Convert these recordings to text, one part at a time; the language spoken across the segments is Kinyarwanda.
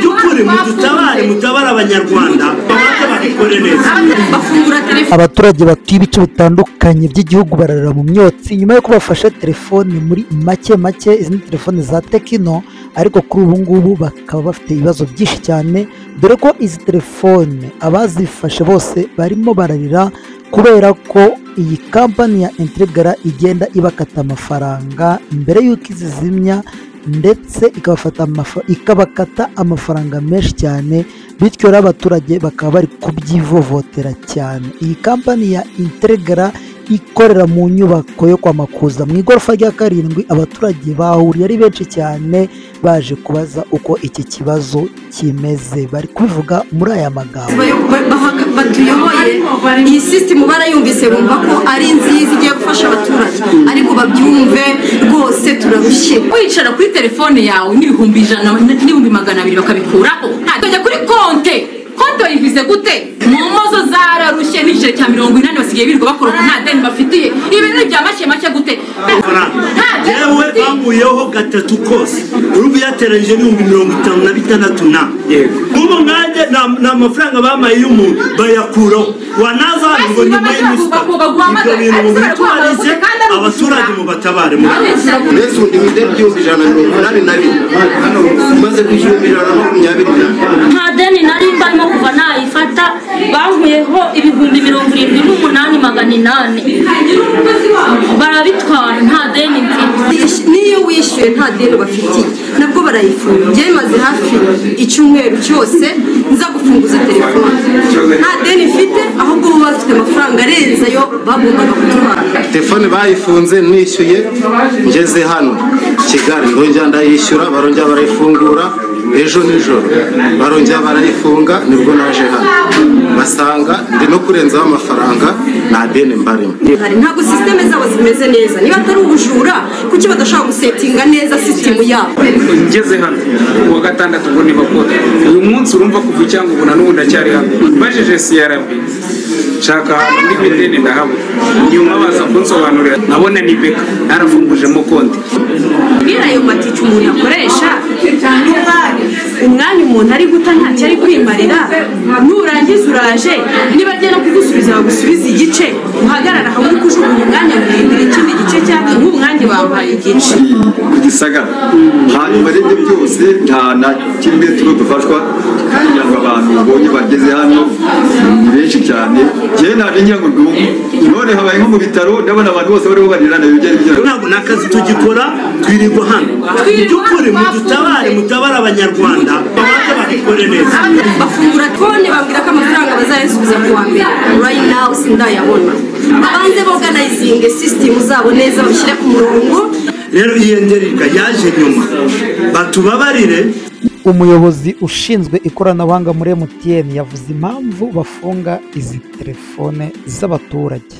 by'ukuri mudutabare mutabare abanyarwanda babanze babikore neza abaturage batuye ibice bitandukanye by'igihugu bararira mu myotsi. Nyuma y'uko bafashe telefone muri make make izindi telefone za tekino ariko kuri ubu ngubu bakaba bafite ibibazo byinshi cyane. Dore ko izi telefone abazifashe bose barimo bararira kubera ko iyi kampani ya integara igenda ibakata amafaranga. Mbere y'uko izizimya ndetse ikabakata amafaranga menshi cyane bityo rero abaturage bakaba bari kubyivovotera cyane. Iyi kampani ya integara ikorera mu nyubako yo kwa makuza mu igorofa rya karindwi abaturage bahuriye ari benshi cyane baje kubaza uko iki kibazo kimeze. Bari kubivuga muri aya magambo. Batuyoboye iyi sisitemu barayumvise bumva ko ari nziza igiye gufasha abaturage. Babyumve rwose turarushye wicara kuri telefone yawe n'ibihumbi ijana n'ibihumbi magana abiri bakabikuraho. Ntajya kuri konte. Konte wayivize gute? N'igiceri cya mirongo inani basigaye birirwa bakora ubu nta deni bafitiye. Ibi ni ibya make make gute yewe bankuyeho gatatu kose. Urubu yateranyije n'ibihumbi mirongo itanu na bitandatu na. Nk'ubu nkanjye nta- nta mafaranga bamaye y'umuntu. Bayakuraho. Wanaza hano ngo nyuma y'imisita ibyo bintu mubitubarize abaturage mubatabare mu mbese ubundi mu ideni ry'ibihumbi ijana na mirongo inani na rimwe umaze kwishyura ibihumbi ijana na makumyabiri n'ane nta deni nari mbarimo n'umunani magana inani barabitwara nta deni mfite. Niyo wishyuye nta deni bafitiye nabwo barayifunga. Njyewe maze hafi icyumweru cyose nza gufunguza telefone. Nta deni mfite ahubwo bo bafite amafaranga arenze ayo bagombaga kutwara telefone bayifunze nishyuye ngeze hano. Kigali ndongera ndayishyura barongera barayifungura ejo nijoro. Barongera barayifunga ni bwo naje hano. Basanga ndi no kurenzaho amafaranga nta deni mbarimo. Ntabwo sisiteme zabo zimeze neza. Niba atari ubujura kuki badashobora gusetinga neza sisitemu yabo? Ngeze hano. Uwa gatandatu ubwo ntibakora uyu munsi urumva kuva icyanga ubu na n'ubu ndacyari hano. Mbajije crb nshaka ahantu ndi bideni ndahabura nyuma baza kunsobanurira. Nabona ni beka. Narafungujemo konti. Ayo matike umuntu akoresha. Umwanya umuntu ari guta ntacyo ari kwimarira nurangiza uraje niba agiye no kugusubiza bagusubiza igice uhagarara hamwe uri kujugunya umwanya muremure ikindi gice cyangwa nk'ubu mwanya bampaye igice. Ku gisagara hanyuma rero byose nta na kimwe turo dufashwa kugira ngo abantu babonye bageze hano ni benshi cyane. Njyewe naje ngira ngo ndugu none habaye nko mu bitaro ndabona abantu bose bariho barirana ibijyanye n'ibyo ntabwo ni akazi tugikora twirirwa hano. Mu by'ukuri mudutabare mutabare abanyarwanda. Babanze babikore neza bafungura konti bambwira ko amafaranga bazayasubiza ku wa mbere. Right now sindayabona. Babanze boganayizinge sisitemu zabo neza babishyire ku murongo. Rero iyi ndereka yaje nyuma. Batubabarire. Umuyobozi ushinzwe ikoranabuhanga muri MTN yavuze impamvu bafunga izi telefone z'abaturage.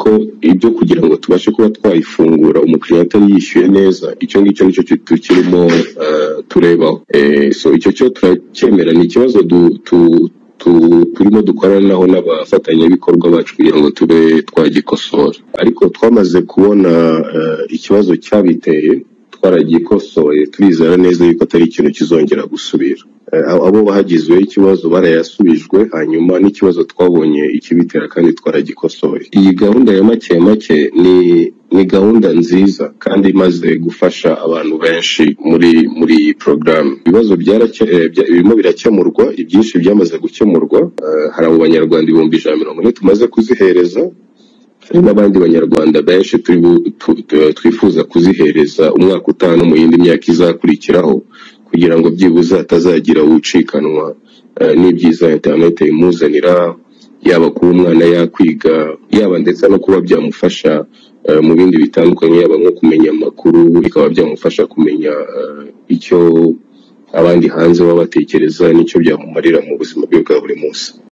Ko ibyo kugira ngo tubashe kuba twayifungura umukiriya atari yishyuye neza icyo ngicyo ni cyo ki- tukirimo eh, turebaho. Eh, so icyo cyo turacyemera ni ikibazo turimo dukoranaho n'abafatanyabikorwa bacu kugira ngo tube twagikosora. Ariko twamaze kubona eh, ikibazo cyabiteye twaragikosoye turizera neza yuko atari ikintu kizongera gusubira. Eh, abo bahagizweho ikibazo barayasubijwe hanyuma n'ikibazo twabonye ikibitera kandi twaragikosoye iyi gahunda ya make make ni ni gahunda nziza kandi imaze gufasha abantu benshi muri muri iyi porogaramu ibibazo eh, birimo birakemurwa ibyinshi byamaze gukemurwa. Eh, hari abo banyarwanda ibihumbi ijana na mirongo ine tumaze kuzihereza hari n'abandi banyarwanda benshi twifuza kuzihereza umwaka utaha no mu yindi myaka izakurikiraho kugira ngo byibuze hatazagira ucikanwa. Eh, n'ibyiza interineti imuzanira yaba kuba umwana yakwiga yaba ndetse no kuba byamufasha eh, mu bindi bitandukanye yaba nko kumenya amakuru bikaba byamufasha kumenya eh, icyo abandi hanze baba batekereza n'icyo byamumarira mu buzima bwe bwa buri munsi.